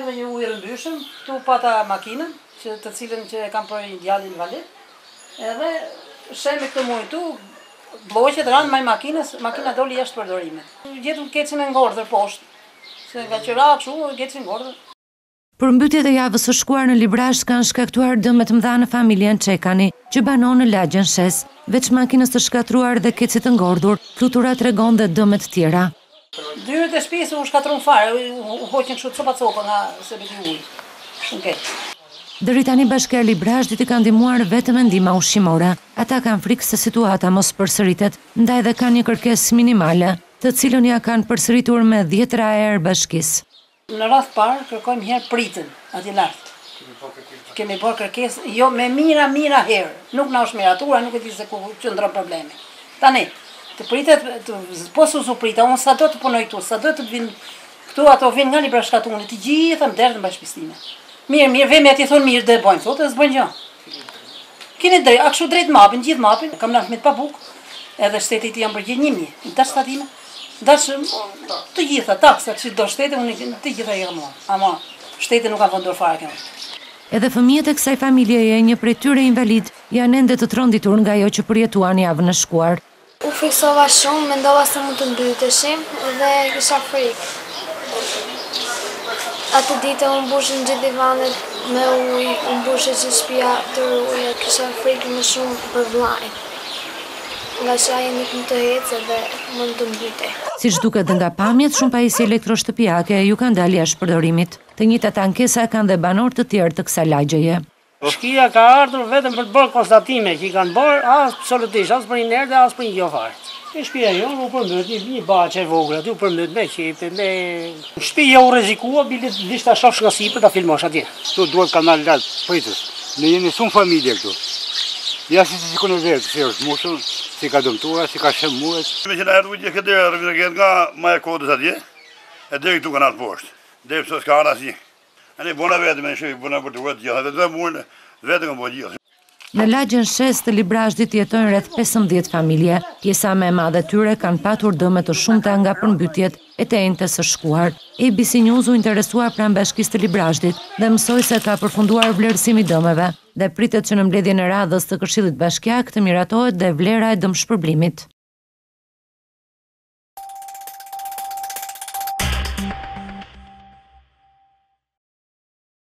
Erdhi një ujë i rrëmbyshëm, këtu pata makinën, të cilën që e kam për djalin invalid, edhe shembi këtë murin këtu, blloqet ranë majë makinës, makina doli jashtë përdorimit. Gjetëm kecin e ngordhur poshtë, se ngeci aty, kështu, keci ngordhur. Përmbytjet e javës së shkuar në Librazhd kanë shkaktuar dëme të mëdha në familjen Çekani, që banon në lagjen Shesë. Veç makinës së shkatërruar dhe kecit të ngordhur, Flutura tregon dhe dëme të tjera. Dyert e shpisë u shkatërruan fare, u hoqën kështu copa copa nga sebebi i ujit. Shumë keq. Deri tani Bashkia Librazhd i ka ndihmuar vetëm me ndihma ushqimore. Ata kanë frikë se situata mos përsëritet, ndaj dhe kanë një kërkesë minimale, të cilën ia kanë përsëritur me dhjetëra herë Bashkisë. Në radhë të parë kërkojmë njëherë pritën atje lart. Kemi bërë kërkesë, jo me mijëra, mijëra herë. Nuk na është miratuar, nuk e di se ku qëndron problemi. Tani, të pritet, të, po s'u, s'u prit-a, unë sado të punoj këtu, sado të vinë këtu, ato vinë nga Librazhd Katundi, të gjitha më derdhen në shpinë time. Mirë, mirë, vemi aty thonë mirë do e bojmë, thotë dhe s'bojnë gjë. Kini drejt, po kështu drejt më japin, gjithë më japin, kam ne fëmijët pa bukë, edhe shtetit i jam përgjigj një një, në të shtatime. Të gjitha taksat që do shteti, unë të gjitha i kam larë. Ama shteti nuk ka vënë dorë fare këtu. Edhe fëmijët e kësaj familjeje, një prej tyre invalid, janë ende të tronditur nga ajo që përjetuan javën e shkuar. U frikësova shumë, mendova se mund të mbyteshim dhe kisha frikë. Atë ditë u mbushën gjithë divanet me ujë, u mbush gjithë shpia me ujë, kisha frikë më shumë për vëllain. Ngaqë ai nuk mund të ecë dhe mund të mbytej. Siç duket dhe nga pamjet, shumë pajisje elektroshtëpiake iu kanë dalë jashtë përdorimit. Të njëjtat ankesa kanë dhe banorë të tjerë të kësaj lagjeje. Bashkia ka ardhur vetëm për të bërë konstatime që i kanë bërë absolutisht as për inerte dhe as për një gjë fare. Te shpia jonë u përmbyt një një bahçe e vogël aty u përmbyt me qepë me. Shpia u rrezikua bile vish ta shofsh nga sipër ta filmosh aty. Këtu duhet kanal lart pritës. Ne jemi shumë familje këtu. Ja si e shikon vetë, se është mbushur, se ka dëmtuar, se ka shembë muret. Me që na erdhë uji te kjo dera, rëgjë këtë nga maja e kodrës atje, e deri këtu kanali poshtë. Deri më sot s'ka ardhë asnjë. E e bona vetë me në shëjë, bona për të vëtë gjithë, dhe të dhe murin, vetë e kemi bo gjithë. Në lagjen Shesë të Librazhdit jetojnë rreth pesëmbëdhjetë familje. Pjesa më e madhe e tyre kanë patur dëme të shumta nga përmbytjet e të enjtes së shkuar. ABC News u interesua pranë Bashkisë së Librazhdit dhe mësoi se ka përfunduar vlerësimi i dëmeve dhe pritet që në mbledhjen e radhës të Këshillit Bashkiak të miratohet dhe vlera e dëmshpërblimit.